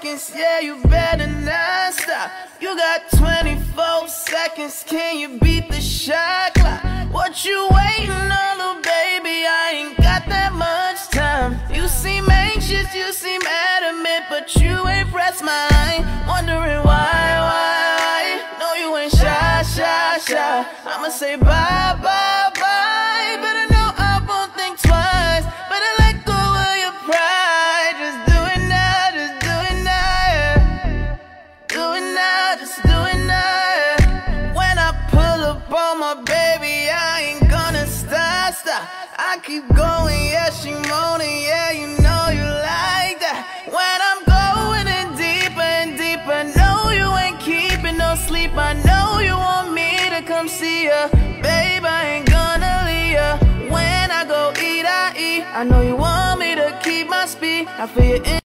seconds, yeah, you better not stop. You got 24 seconds, can you beat the shot clock? What you waiting on, little baby? I ain't got that much time. You seem anxious, you seem adamant, but you ain't pressed mine. Wondering why, why, why? No, you ain't shy, shy, shy. I'ma say bye, bye, baby, I ain't gonna stop, stop. I keep going, yeah, she moaning, yeah, you know you like that. When I'm going in deeper and deeper, no, you ain't keeping no sleep. I know you want me to come see ya, babe. I ain't gonna leave ya. When I go eat, I eat. I know you want me to keep my speed. I feel you in.